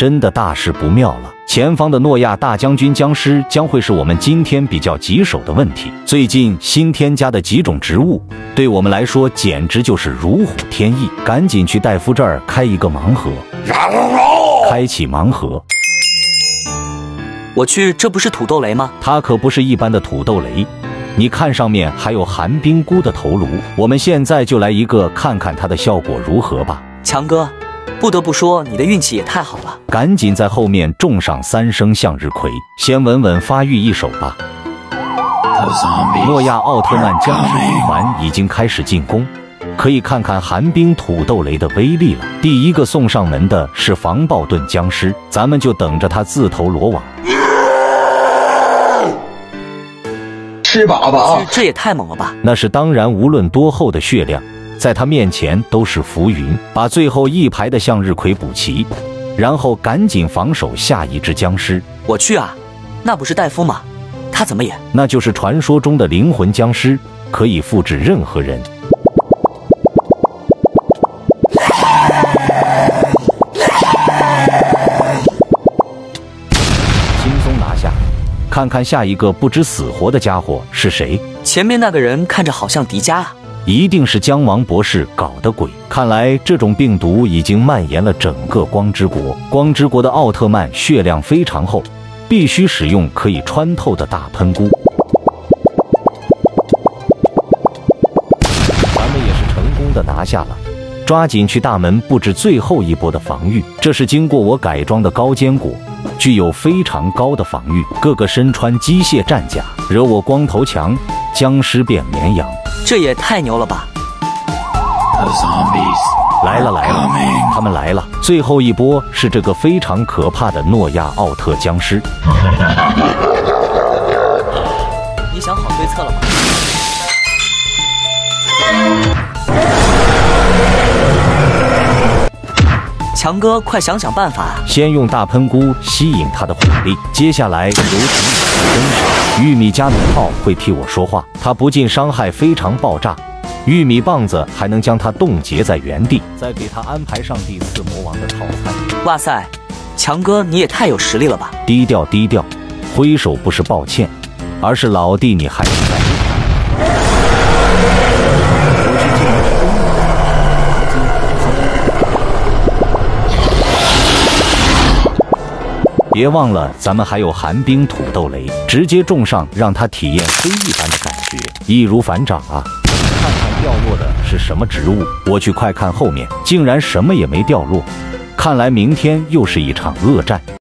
真的大事不妙了！前方的诺亚大将军僵尸将会是我们今天比较棘手的问题。最近新添加的几种植物，对我们来说简直就是如虎添翼。赶紧去戴夫这儿开一个盲盒，开启盲盒。我去，这不是土豆雷吗？它可不是一般的土豆雷，你看上面还有寒冰菇的头颅。我们现在就来一个，看看它的效果如何吧。强哥，不得不说你的运气也太好了。赶紧在后面种上三生向日葵，先稳稳发育一手吧。诺亚奥特曼僵尸军团已经开始进攻，可以看看寒冰土豆雷的威力了。第一个送上门的是防暴盾僵尸，咱们就等着他自投罗网。吃粑粑啊！这也太猛了吧！那是当然，无论多厚的血量，在他面前都是浮云。把最后一排的向日葵补齐，然后赶紧防守下一只僵尸。我去啊，那不是戴夫吗？他怎么演？那就是传说中的灵魂僵尸，可以复制任何人。轻松拿下。看看下一个不知死活的家伙是谁？前面那个人看着好像迪迦啊，一定是姜王博士搞的鬼。看来这种病毒已经蔓延了整个光之国。光之国的奥特曼血量非常厚，必须使用可以穿透的大喷菇。咱们也是成功的拿下了，抓紧去大门布置最后一波的防御。这是经过我改装的高坚果。具有非常高的防御，个个身穿机械战甲，惹我光头强，僵尸变绵羊，这也太牛了吧！来了来了，他们来了！最后一波是这个非常可怕的诺亚奥特僵尸。你想好对策了吗？强哥，快想想办法！先用大喷菇吸引他的火力，接下来由其分手。玉米加农炮会替我说话，它不仅伤害非常爆炸，玉米棒子还能将它冻结在原地。再给他安排上第四魔王的套餐。哇塞，强哥你也太有实力了吧！低调低调，挥手不是抱歉，而是老弟你还是在。别忘了，咱们还有寒冰土豆雷，直接种上，让他体验飞一般的感觉，易如反掌啊！看看掉落的是什么植物，我去快看后面，竟然什么也没掉落，看来明天又是一场恶战。